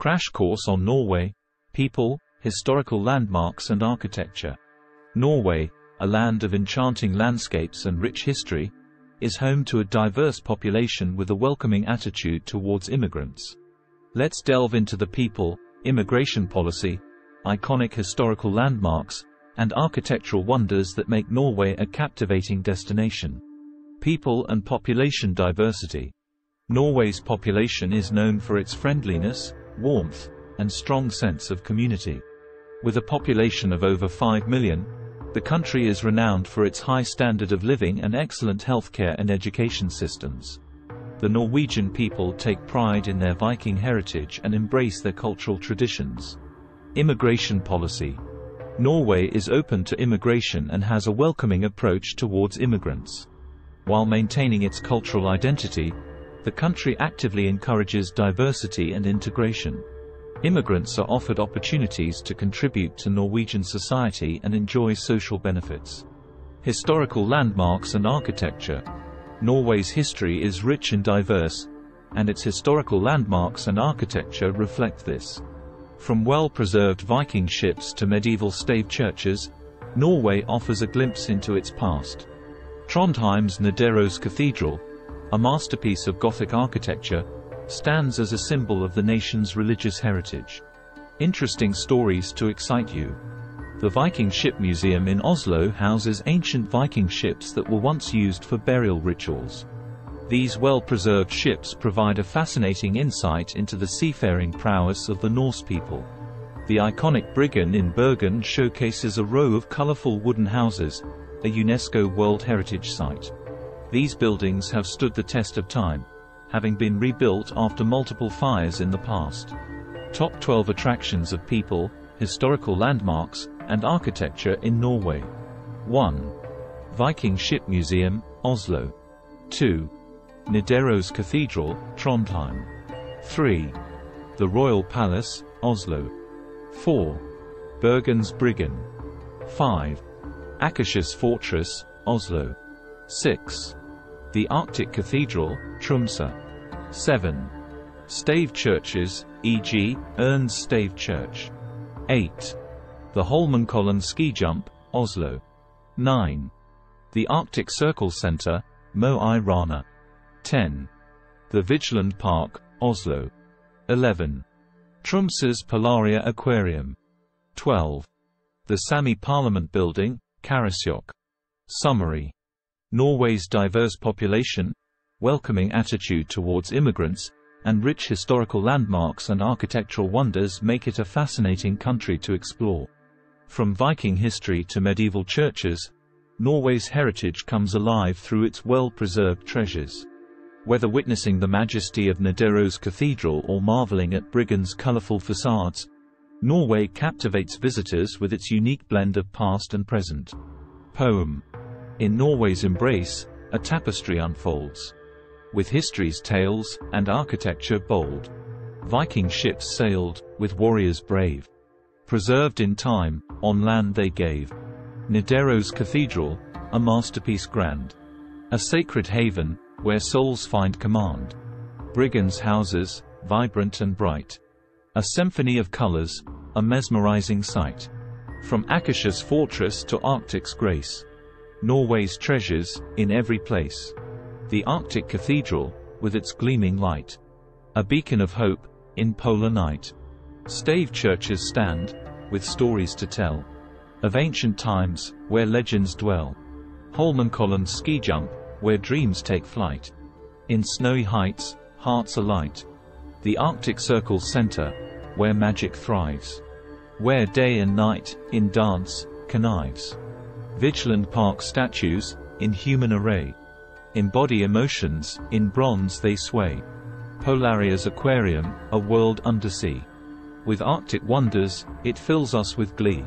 Crash course on Norway, people, historical landmarks and architecture. Norway, a land of enchanting landscapes and rich history, is home to a diverse population with a welcoming attitude towards immigrants. Let's delve into the people, immigration policy, iconic historical landmarks, and architectural wonders that make Norway a captivating destination. People and population diversity. Norway's population is known for its friendliness, warmth, and strong sense of community. With a population of over 5 million, the country is renowned for its high standard of living and excellent healthcare and education systems. The Norwegian people take pride in their Viking heritage and embrace their cultural traditions. Immigration policy. Norway is open to immigration and has a welcoming approach towards immigrants. While maintaining its cultural identity, the country actively encourages diversity and integration. Immigrants are offered opportunities to contribute to Norwegian society and enjoy social benefits. Historical landmarks and architecture. Norway's history is rich and diverse, and its historical landmarks and architecture reflect this. From well-preserved Viking ships to medieval stave churches, Norway offers a glimpse into its past. Trondheim's Nidaros Cathedral, a masterpiece of Gothic architecture, stands as a symbol of the nation's religious heritage. Interesting stories to excite you. The Viking Ship Museum in Oslo houses ancient Viking ships that were once used for burial rituals. These well-preserved ships provide a fascinating insight into the seafaring prowess of the Norse people. The iconic Bryggen in Bergen showcases a row of colorful wooden houses, a UNESCO World Heritage Site. These buildings have stood the test of time, having been rebuilt after multiple fires in the past. Top 12 attractions of people, historical landmarks, and architecture in Norway. 1. Viking Ship Museum, Oslo. 2. Nidaros Cathedral, Trondheim. 3. The Royal Palace, Oslo. 4. Bergens Bryggen. 5. Akershus Fortress, Oslo. 6. The Arctic Cathedral, Tromsø. 7. Stave churches, e.g., Urnes Stave Church. 8. The Holmenkollen Ski Jump, Oslo. 9. The Arctic Circle Center, Mo Rana. 10. The Vigeland Park, Oslo. 11. Tromsø's Polaria Aquarium. 12. The Sami Parliament Building, Karasjok. Summary Norway's diverse population, welcoming attitude towards immigrants, and rich historical landmarks and architectural wonders make it a fascinating country to explore. From Viking history to medieval churches, Norway's heritage comes alive through its well-preserved treasures. Whether witnessing the majesty of Nidaros Cathedral or marveling at Bryggen's colorful facades, Norway captivates visitors with its unique blend of past and present. Poem in Norway's embrace, a tapestry unfolds. With history's tales, and architecture bold. Viking ships sailed, with warriors brave. Preserved in time, on land they gave. Nidaros Cathedral, a masterpiece grand. A sacred haven, where souls find command. Bryggen's houses, vibrant and bright. A symphony of colors, a mesmerizing sight. From Akershus fortress to Arctic's grace. Norway's treasures, in every place. The Arctic Cathedral, with its gleaming light. A beacon of hope, in polar night. Stave churches stand, with stories to tell. Of ancient times, where legends dwell. Holmenkollen ski jump, where dreams take flight. In snowy heights, hearts alight. The Arctic Circle Center, where magic thrives. Where day and night, in dance, connives. Vigeland Park statues, in human array. Embody emotions, in bronze they sway. Polaria's aquarium, a world undersea. With Arctic wonders, it fills us with glee.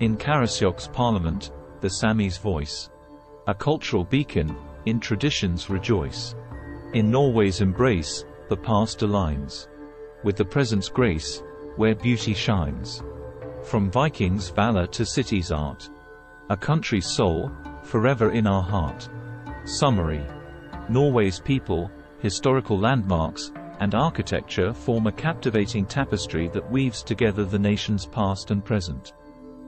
In Karasjok's parliament, the Sami's voice. A cultural beacon, in traditions rejoice. In Norway's embrace, the past aligns. With the present's grace, where beauty shines. From Vikings' valor to city's art. A country's soul, forever in our heart. Summary. Norway's people, historical landmarks, and architecture form a captivating tapestry that weaves together the nation's past and present.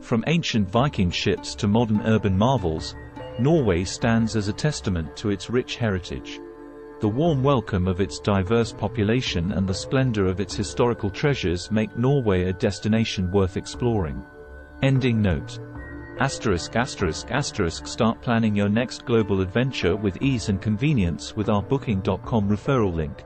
From ancient Viking ships to modern urban marvels, Norway stands as a testament to its rich heritage. The warm welcome of its diverse population and the splendor of its historical treasures make Norway a destination worth exploring. Ending note. Asterisk asterisk asterisk Start planning your next global adventure with ease and convenience with our Booking.com referral link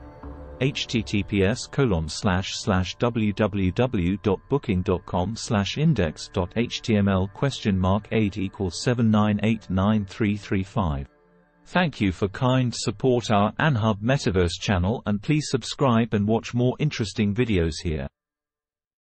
https colon slash slash www.booking.com slash index.html question mark 8 equals 79893335. Thank you for kind support our Anhub Metaverse channel and please subscribe and watch more interesting videos here.